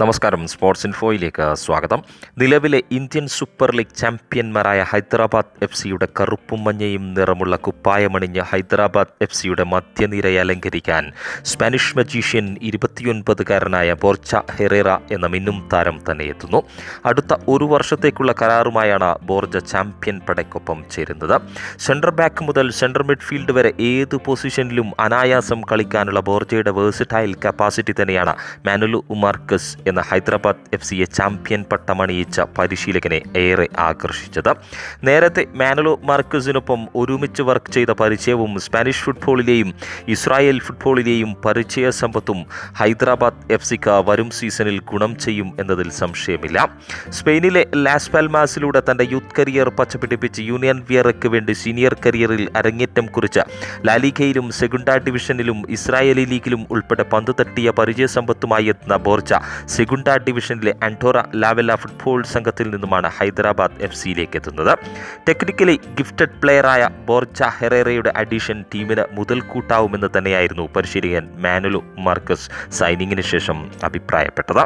നമസ്കാരം. സ്പോർട്സ് ഇൻഫോയിലേക്ക് സ്വാഗതം. നിലവിലെ ഇന്ത്യൻ സൂപ്പർ ലീഗ് ചാമ്പ്യന്മാരായ ഹൈദരാബാദ് എഫ് സിയുടെ കറുപ്പും മഞ്ഞയും നിറമുള്ള കുപ്പായമണിഞ്ഞ് ഹൈദരാബാദ് എഫ് സിയുടെ മധ്യനിരയെ അലങ്കരിക്കാൻ സ്പാനിഷ് മജീഷ്യൻ ഇരുപത്തിയൊൻപതുകാരനായ ബോർച്ച ഹെറേറ എന്ന മിന്നും താരം തന്നെ എത്തുന്നു. അടുത്ത ഒരു വർഷത്തേക്കുള്ള കരാറുമായാണ് ബോർജ ചാമ്പ്യൻ പടയ്ക്കൊപ്പം ചേരുന്നത്. സെൻട്രർ ബാക്ക് മുതൽ സെൻട്രർ മിഡ്ഫീൽഡ് വരെ ഏത് പൊസിഷനിലും അനായാസം കളിക്കാനുള്ള ബോർജയുടെ വേഴ്സിറ്റൈൽ കപ്പാസിറ്റി തന്നെയാണ് മാനുലു ഉമാർക്കസ് എന്ന ഹൈദരാബാദ് എഫ് സിയെ ചാമ്പ്യൻ പട്ടമണിയിച്ച പരിശീലകനെ ഏറെ ആകർഷിച്ചത്. നേരത്തെ മാനലോ മാർക്കസിനൊപ്പം ഒരുമിച്ച് വർക്ക് ചെയ്ത പരിചയവും സ്പാനിഷ് ഫുട്ബോളിലെയും ഇസ്രായേൽ ഫുട്ബോളിലെയും പരിചയ സമ്പത്തും ഹൈദരാബാദ് എഫ് സിക്ക് വരും സീസണിൽ ഗുണം ചെയ്യും എന്നതിൽ സംശയമില്ല. സ്പെയിനിലെ ലാസ് പാൽമാസിലൂടെ തന്റെ യൂത്ത് കരിയർ പച്ചപിടിപ്പിച്ച് യൂണിയൻ വിയറയ്ക്ക് വേണ്ടി സീനിയർ കരിയറിൽ അരങ്ങേറ്റം കുറിച്ച് ലാലിഗയിലും സെഗുണ്ട ഡിവിഷനിലും ഇസ്രായേലി ലീഗിലും ഉൾപ്പെടെ പന്ത് തട്ടിയ പരിചയ സമ്പത്തുമായി എത്തുന്ന ബോർച്ച സെഗുണ്ട ഡിവിഷനിലെ ആൻഡോറ ലാവെല്ല ഫുട്ബോൾ സംഘത്തിൽ നിന്നുമാണ് ഹൈദരാബാദ് എഫ് സിയിലേക്ക് എത്തുന്നത്. ടെക്നിക്കലി ഗിഫ്റ്റഡ് പ്ലെയറായ ബോർച്ച ഹെറേറയുടെ അഡീഷൻ ടീമിന് മുതൽക്കൂട്ടാവുമെന്ന് തന്നെയായിരുന്നു പരിശീലകൻ മാനുലു മാർക്കസ് സൈനിങ്ങിന് ശേഷം അഭിപ്രായപ്പെട്ടത്.